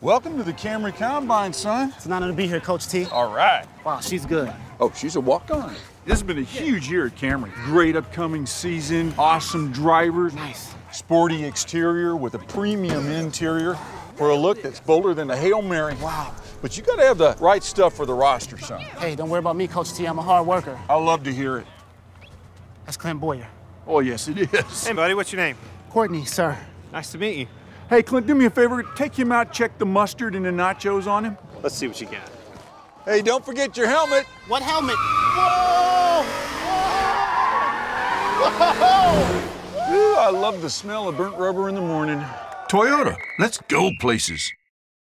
Welcome to the Camry Combine, son. It's an honor to be here, Coach T. All right. Wow, she's good. Oh, she's a walk-on. This has been a huge year at Camry. Great upcoming season, awesome drivers. Nice. Sporty exterior with a premium interior for a look that's bolder than a Hail Mary. Wow. But you gotta have the right stuff for the roster, son. Hey, don't worry about me, Coach T. I'm a hard worker. I love to hear it. That's Clint Bowyer. Oh, yes, it is. Hey, buddy, what's your name? Courtney, sir. Nice to meet you. Hey, Clint, do me a favor. Take him out, check the mustard and the nachos on him. Let's see what you got. Hey, don't forget your helmet. What helmet? Whoa! Ooh, I love the smell of burnt rubber in the morning. Toyota, let's go places.